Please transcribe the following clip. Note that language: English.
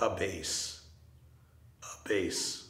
a base, a base.